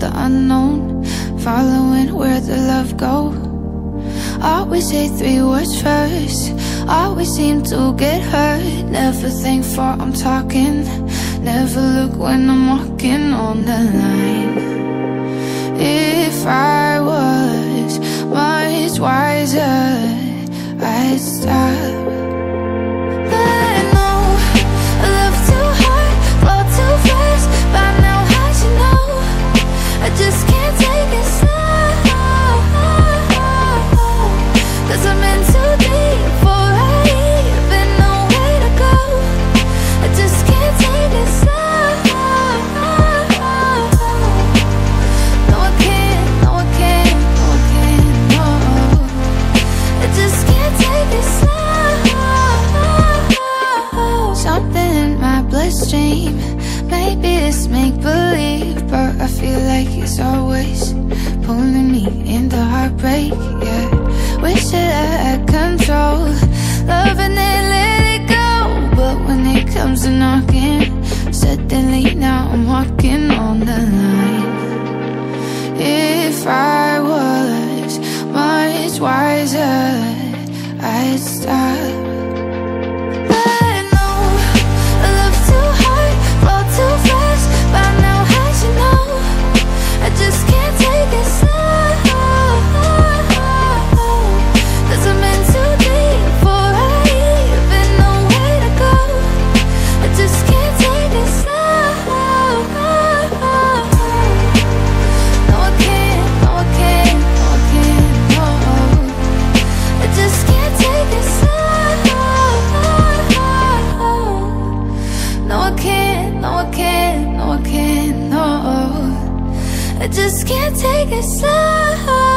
the unknown Following where the love go. Always say three words first Always seem to get hurt. Never think for I'm talking. Never look when I'm walking on the line. If I was much wiser I'd stop can't take it slow Something in my bloodstream. Maybe it's make-believe But I feel like it's always Pulling me into heartbreak, yeah. Wish that I had control. Let it go. But when it comes knocking Suddenly I'd stop can't, take it slow